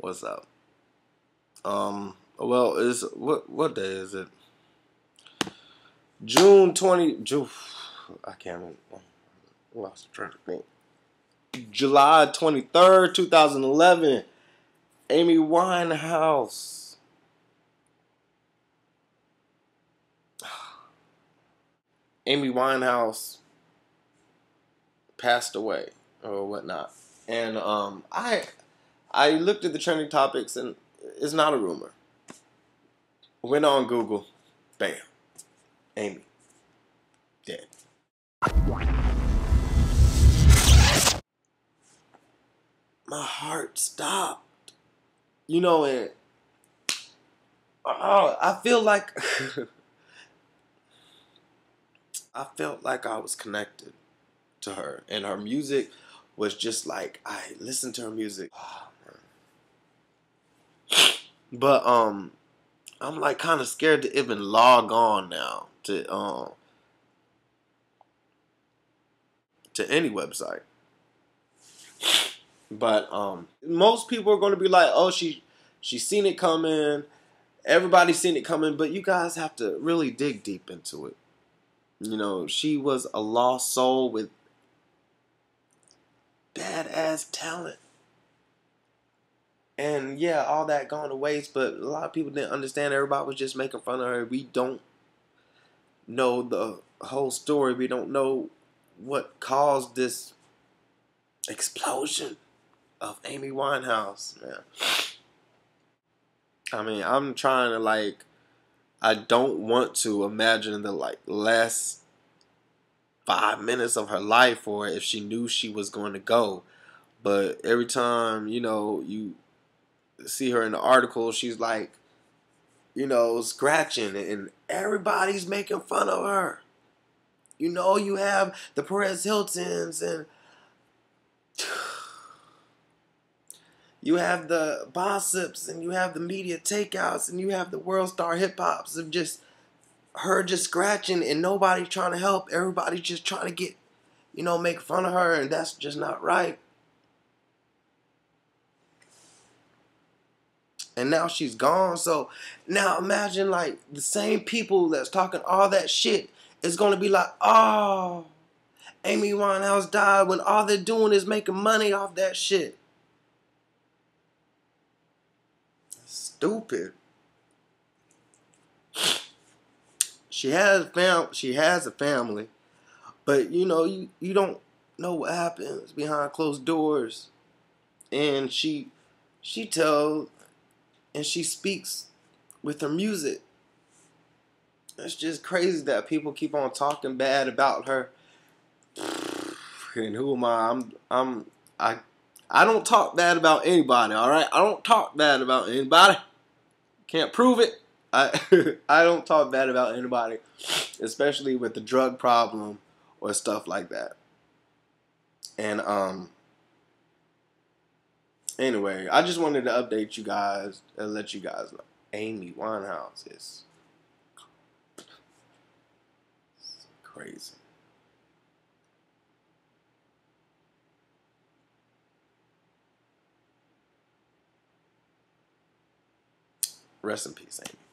What's up? Um. Well, is what what day is it? June twenty. June. I can't. I lost track of think. July twenty third, two thousand eleven. Amy Winehouse. Amy Winehouse passed away or whatnot, and um, I I looked at the trending topics and it's not a rumor. Went on Google, bam, Amy, dead. My heart stopped. You know, and oh, I feel like I felt like I was connected to her, and her music was just like I listened to her music. But um, I'm like kind of scared to even log on now to um to any website. But um, most people are going to be like, "Oh, she she's seen it coming." Everybody's seen it coming, but you guys have to really dig deep into it. You know, she was a lost soul with badass talent. And yeah, all that gone to waste, but a lot of people didn't understand. Everybody was just making fun of her. We don't know the whole story. We don't know what caused this explosion of Amy Winehouse, man. I mean, I'm trying to like I don't want to imagine the like last five minutes of her life or if she knew she was going to go. But every time, you know, you see her in the article, she's like, you know, scratching and everybody's making fun of her. You know, you have the Perez Hiltons and you have the gossips and you have the media takeouts and you have the world star hip hops of just her just scratching and nobody trying to help. Everybody just trying to get, you know, make fun of her, and that's just not right. And now she's gone. So now imagine like the same people that's talking all that shit is gonna be like, oh, Amy Winehouse died when all they're doing is making money off that shit. Stupid. she has fam she has a family, but you know you you don't know what happens behind closed doors, and she she tells and she speaks with her music. It's just crazy that people keep on talking bad about her. And who am I? I'm I'm I I don't talk bad about anybody, all right? I don't talk bad about anybody. Can't prove it. I I don't talk bad about anybody, especially with the drug problem or stuff like that. And um anyway, I just wanted to update you guys and let you guys know. Amy Winehouse is crazy. Rest in peace, Amy.